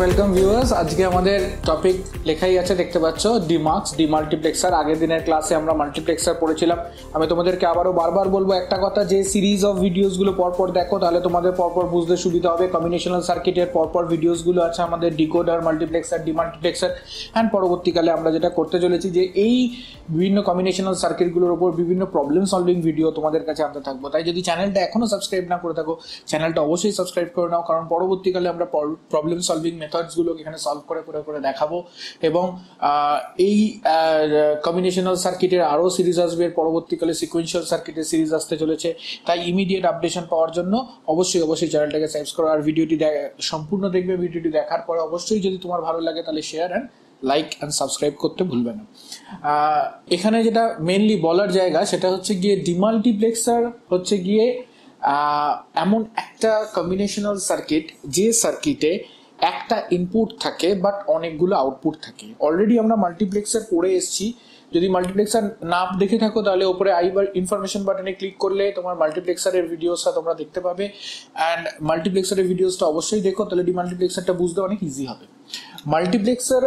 Welcome viewers আজকে আমাদের topic লেখাই আছে, দেখতে পাচ্ছ ডিমার্কস ডিমাল্টিপ্লেক্সার আগের দিনের ক্লাসে আমরা মাল্টিপ্লেক্সার পড়েছিলাম। আমি তোমাদেরকে আবারও বারবার বলব, একটা কথা, যে সিরিজ অফ ভিডিওসগুলো পরপর দেখো, তাহলে তোমাদের পরপর বুঝতে সুবিধা হবে। কম্বিনেশনাল সার্কিটের পরপর ভিডিওসগুলো আছে আমাদের decoder multiplexer D demultiplexer and পরবর্তীকালে আমরা যেটা করতে চলেছি, যে এই বিভিন্ন কম্বিনেশনাল সার্কিটগুলোর উপর বিভিন্ন প্রবলেম সলভিং ভিডিও তোমাদের কাছে আনতে থাকব। তাই যদি চ্যানেলটা এখনও সাবস্ক্রাইব না করে থাকো চ্যানেলটা অবশ্যই সাবস্ক্রাইব করে নাও। কারণ পরবর্তীকালে আমরা প্রবলেম সলভিং মেথডসগুলোকে এখানে সলভ করে করে করে দেখাবো। এবং এই কম্বিনেশনাল সার্কিটের আরও সিরিজ আসবে পরবর্তীকালে সিকোয়েন্সিয়াল সার্কিটের সিরিজ আসতে চলেছে। তাই ইমিডিয়েট আপডেশন পাওয়ার জন্য অবশ্যই অবশ্যই চ্যানেলটাকে সাবস্ক্রাইব করো আর ভিডিওটি সম্পূর্ণ দেখবে। ভিডিওটি দেখার পরে অবশ্যই যদি তোমার ভালো লাগে তাহলে share and like and subscribe করতে ভুলবে না। এখানে যেটা মেনলি বলার জায়গা সেটা হচ্ছে গিয়ে ডিমাল্টিপ্লেক্সার হচ্ছে গিয়ে এমন একটা কম্বিনেশনাল সার্কিট যে সার্কিটে একটা ইনপুট থাকে বাট অনেকগুলো আউটপুট থাকে। অলরেডি আমরা মাল্টিপ্লেক্সার পড়ে এসেছি। যদি মাল্টিপ্লেক্সার না দেখে থাকো, তাহলে ওপরে আইবার ইনফরমেশন বাটনে ক্লিক করলে তোমার মাল্টিপ্লেক্সারের ভিডিওসটা তোমরা দেখতে পাবে। অ্যান্ড মাল্টিপ্লেক্সারের ভিডিওসটা অবশ্যই দেখো, তাহলে ডিমাল্টিপ্লেক্সারটা বুঝতে অনেক ইজি হবে। মাল্টিপ্লেক্সার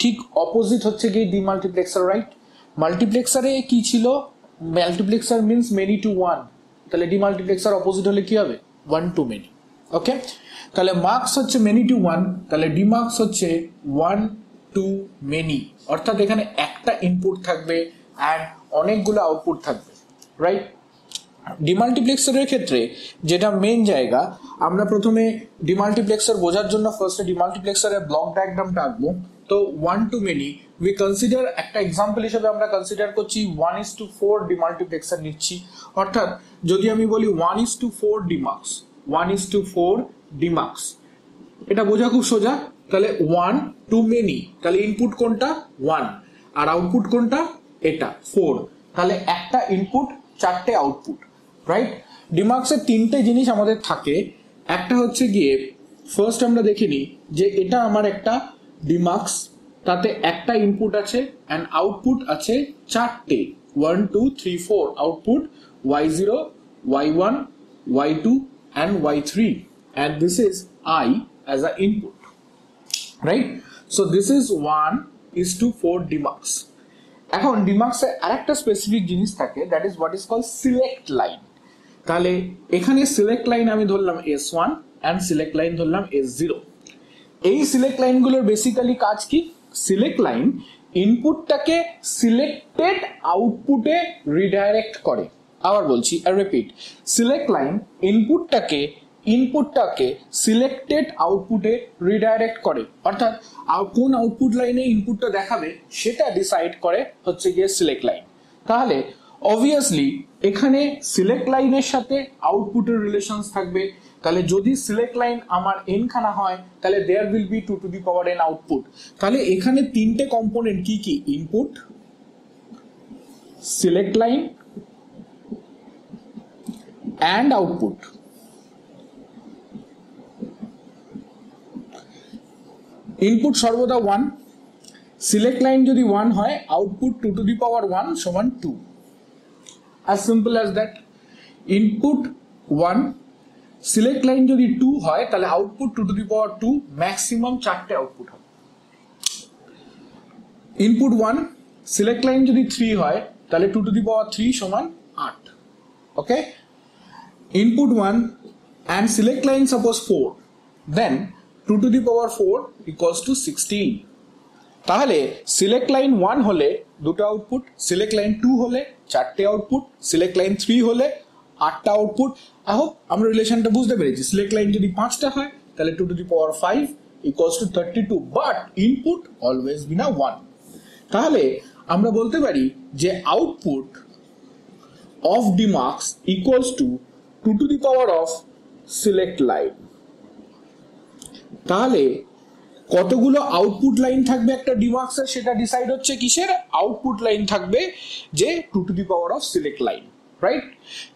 ঠিক অপোজিট হচ্ছে গিয়ে ডিমাল্টিপ্লেক্সার রাইট মাল্টিপ্লেক্সারে কি ছিল? Multiplexer means many to one তাহলে ডিমাল্টিপ্লেক্সার অপোজিট হলে কি হবে? ওয়ান টু মেনি ওকে তাহলে মার্কস হচ্ছে মেনি টু ওয়ান তাহলে ডিমার্কস হচ্ছে ওয়ান টু মেনি অর্থাৎ এখানে একটা ইনপুট থাকবে অ্যান্ড অনেকগুলো আউটপুট থাকবে রাইট ডিমাল্টিপ্লেক্সারের ক্ষেত্রে যেটা মেন জায়গা, আমরা প্রথমে ডিমাল্টিপ্লেক্সার বোঝার জন্য ফার্স্টে ডিমাল্টিপ্লেক্সারের ব্লক ডায়াগ্রামটা আঁকবো। তো one to many we consider একটা এক্সাম্পল হিসেবে আমরা কনসিডার করছি one is to four demultiplexer নিচ্ছি। অর্থাৎ যদি আমি বলি one is to four demux one is to four demux এটা বোঝা খুব সোজা। তাহলে ওয়ান টু মেনি তাহলে ইনপুট কোনটা? ওয়ান আর আউটপুট কোনটা? এটা। ফোর তাহলে একটা ইনপুট চারটে আউটপুট রাইট ডিমার্কসের তিনটে জিনিস আমাদের থাকে। একটা হচ্ছে গিয়ে ফার্স্ট আমরা দেখে নিই যে এটা আমার একটা ডিমার্কস তাতে একটা ইনপুট আছে অ্যান্ড আউটপুট আছে চারটে। One two three four output Y zero Y one Y two Y three and this is i as an input. Right? So, this is 1 is to 4 demarks এখন ডিমার্কসে আরেকটা স্পেসিফিক জিনিস থাকে that is what is call select line তাহলে এখানে select line আমি ধরলাম S one and select line ধরলাম S zero এই সিলেক্ট লাইনগুলোর বেসিক্যালি কাজ কি? সিলেক্ট লাইন ইনপুটটাকে সিলেক্টেড আউটপুটে রিডাইরেক্ট করে। আবার বলছি আর রিপিট সিলেক্ট লাইন ইনপুটটাকে ইনপুটটাকে সিলেক্টেড আউটপুটে রিডাইরেক্ট করে। অর্থাৎ কোন আউটপুট লাইনে ইনপুটটা দেখাবে, সেটা ডিসাইড করে হচ্ছে গিয়ে সিলেক্ট লাইন তাহলে অবভিয়াসলি এখানে সিলেক্ট লাইনের সাথে আউটপুটের রিলেশনস থাকবে। তাহলে যদি সিলেক্ট লাইন আমার এন খানা হয়, তাহলে there will be two to the power N output তাহলে এখানে তিনটে কম্পোনেন্ট কি কি? Input select line and output input সর্বদা ওয়ান সিলেক্ট লাইন যদি ওয়ান হয় output two to the power one সমান two as simple as that input one select line যদি টু হয়, তাহলে output two to the power two maximum চারটে output হবে। Input one select line যদি three হয়, তাহলে two to the power three সমান আট। Okay input one and select line suppose four then two to the power four equals to sixteen তাহলে select line one হলে দুটো output select line to হলে চারটে আউটপুট সিলেক্ট লাইন থ্রি হলে আটটা output hope আমরা রিলেশনটা বুঝতে পেরেছি। সিলেক্ট লাইন যদি পাঁচটা হয়, তাহলে two to the power five equals to thirty two but input always Veena one তাহলে আমরা বলতে পারি যে output of demux equals to two to the power of select line. তাহলে কতগুলো আউটপুট লাইন থাকবে একটা ডিমার্কসের সেটা ডিসাইড হচ্ছে কিসের? আউটপুট লাইন থাকবে যে two to the power of select line right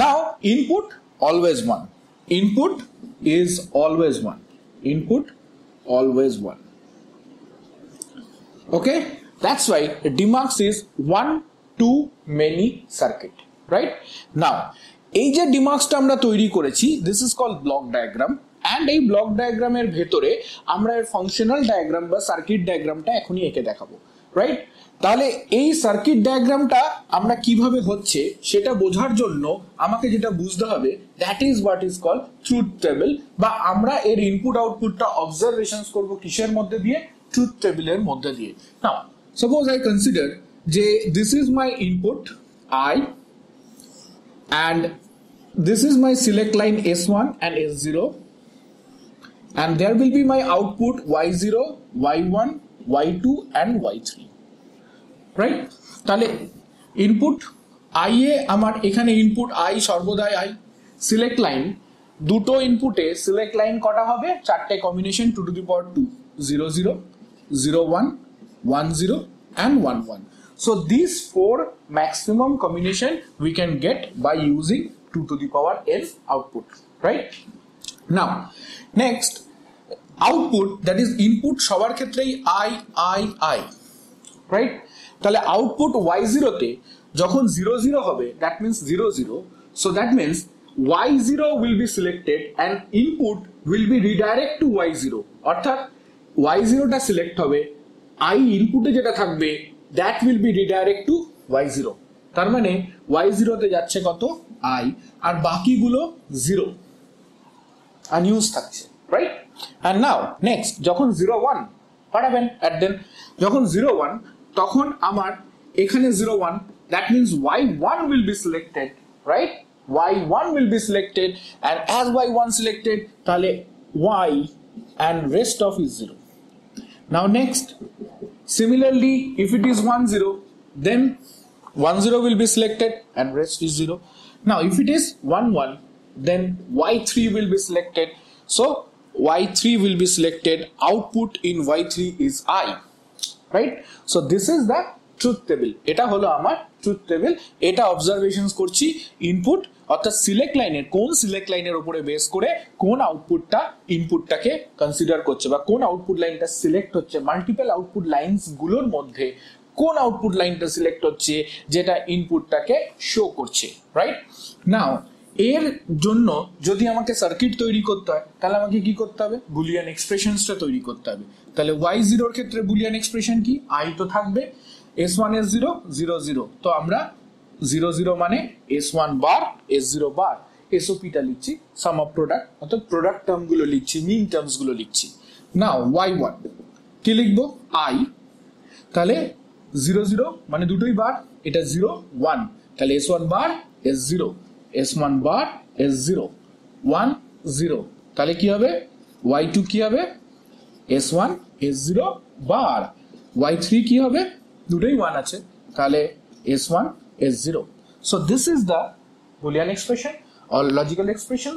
now input always one input is always one input always one okay that's why demux is one to many circuit right now এই যে ডিমার্কসটা আমরা তৈরি করেছি this is call block diagram and এই block ডায়াগ্রামের ভেতরে আমরা এর ফাংশনাল ডায়াগ্রাম বা সার্কিট ডায়াগ্রামটা এখনই এঁকে দেখাবো রাইট তাহলে এই সার্কিট ডায়াগ্রামটা আমরা কীভাবে হচ্ছে সেটা বোঝার জন্য আমাকে যেটা বুঝতে হবে that is what is call truth table বা আমরা এর ইনপুট আউটপুটটা অবজারভেশন করব কিসের মধ্যে দিয়ে? ট্রুথ টেবিলের মধ্যে দিয়ে। নাও সাপোজ আই কনসিডার যে this is my input I and this is my select line S1 and S0 and there will be my output Y0, Y1, Y2 and Y3 right? তাহলে input I এ আমার এখানে input I সর্বদাই I select line দুটো ইনপুটে select line কটা হবে? চারটে combination two to the power two zero zero zero one one zero and one one so these four maximum combination we can get by using 2 to the power n output right now next output that is input সবার ক্ষেত্রেই i i i right তাহলে output y0 তে যখন 0 0 হবে that means 0 0 so that means y0 will be selected and input will be redirect to y0 অর্থাৎ y0 টা select হবে i ইনপুটে যেটা থাকবে that will be redirect to Y zero তার মানে ওয়াই জিরোতে যাচ্ছে কত? আই আর বাকিগুলো জিরো আনইউজ থাকছে রাইট অ্যান্ড নাও নেক্সট যখন জিরো ওয়ান পাঠাবেন অ্যাট দেন যখন জিরো ওয়ান তখন আমার এখানে zero one that means Y one will be selected right Y one will be selected and as Y one selected তাহলে Y and rest of is zero now next, similarly, if it is 1 0, then 1 0 will be selected and rest is 0. Now if it is 1 1, then y3 will be selected. So y3 will be selected. Output in y3 is i. Right? So this is the truth table এটা হলো আমার truth table এটা observation করছি input অর্থাৎ select লাইনের কোন select লাইনের উপরে বেস করে কোন আউটপুটটা ইনপুটটাকে কনসিডার করছে বা কোন আউটপুট লাইনটা সিলেক্ট হচ্ছে মাল্টিপল আউটপুট লাইনসগুলোর মধ্যে কোন আউটপুট লাইনটা সিলেক্ট হচ্ছে, যেটা ইনপুটটাকে শো করছে রাইট নাও এর জন্য যদি আমাকে সার্কিট তৈরি করতে হয়, তাহলে আমাকে কি করতে হবে? বুলিয়ান এক্সপ্রেশনসটা তৈরি করতে হবে। তাহলে ওয়াই জিরোর ক্ষেত্রে বুলিয়ান এক্সপ্রেশন কি? আই তো থাকবে। S one S zero zero zero তো আমরা জিরো জিরো মানে S one bar S zero bar এসওপিটা লিখছি সাম অফ প্রোডাক্ট অর্থাৎ প্রোডাক্ট টার্মগুলো লিখছি মিন টার্মসগুলো লিখছি। না ওয়াই ওয়ান কি লিখব? আই তাহলে জিরো জিরো মানে দুটোই বার এটা জিরো ওয়ান তাহলে S one bar S zero S one bar S zero one zero তাহলে কি হবে? ওয়াই টু কি হবে? S one S zero bar Y three কি হবে? দুটোই ওয়ান আছে। তাহলে S one S zero so this is the Boolean expression or logical expression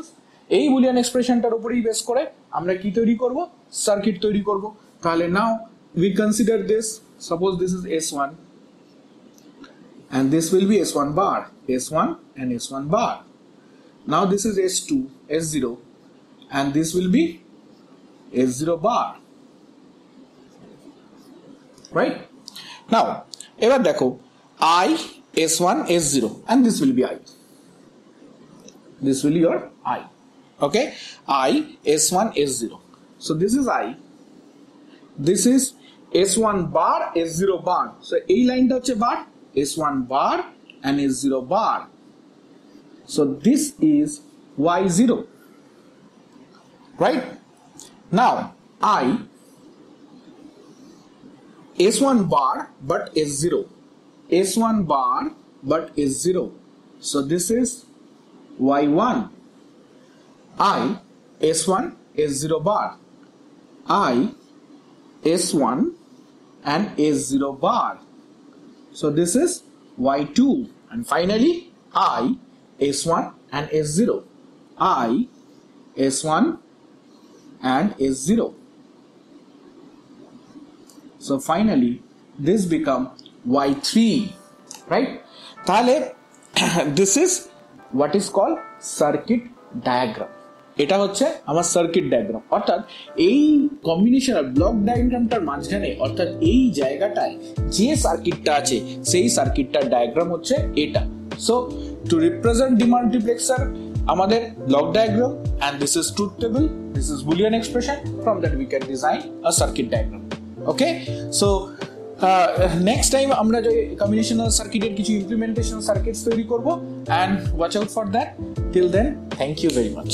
এই বুলিয়ান এক্সপ্রেশনটার উপরেই বেস করে আমরা কি তৈরি করব? সার্কিট তৈরি করব। তাহলে now we consider this this is S one and this will be s1 bar s1 and s1 bar now this is s2 s0 and this will be s0 bar right? Now এবার দেখো i s1 s0 and this will be i this will be your i okay i s1 s0 so this is i this is s1 bar s0 bar so এই লাইনটা হচ্ছে বার S1 bar and S0 bar. So this is Y0. Right? Now I S1 bar but S0. S1 bar but S0. So this is Y1. I S1 S0 bar. I S1 and S0 bar. So this is y2 and finally i s1 and s0 i s1 and s0 so finally, this become y3 right? তাহলে, this is what is called circuit diagram. এটা হচ্ছে আমার circuit diagram অর্থাৎ এই combination block ডায়াগ্রামটার মাঝখানে, অর্থাৎ এই জায়গাটায় যে সার্কিটটা আছে, সেই সার্কিটটার ডায়াগ্রাম হচ্ছে এটা। সো টু রিপ্রেজেন্ট ডিমাল্টিপ্লেক্সার আমাদের block diagram and this is truth table this is Boolean expression from that we can design a circuit diagram okay so next time আমরা যে কম্বিনেশনাল সার্কিটের কিছু ইমপ্লিমেন্টেশন সার্কিটস তৈরি করব and watch out for that till then thank you very much